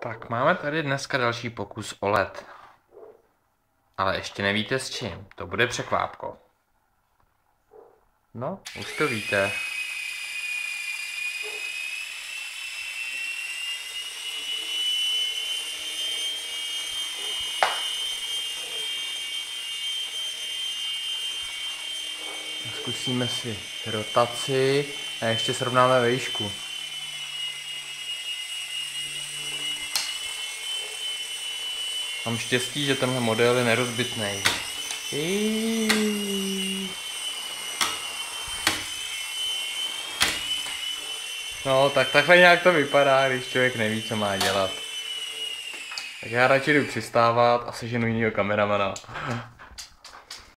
Tak máme tady dneska další pokus o led. Ale ještě nevíte s čím. To bude překvápko. No, už to víte. Zkusíme si rotaci a ještě srovnáme výšku. Mám štěstí, že tenhle model je nerozbitný. No, tak takhle nějak to vypadá, když člověk neví, co má dělat. Tak já radši jdu přistávat a seženu jinýho kameramana.